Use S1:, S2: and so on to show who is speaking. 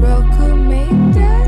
S1: world could make that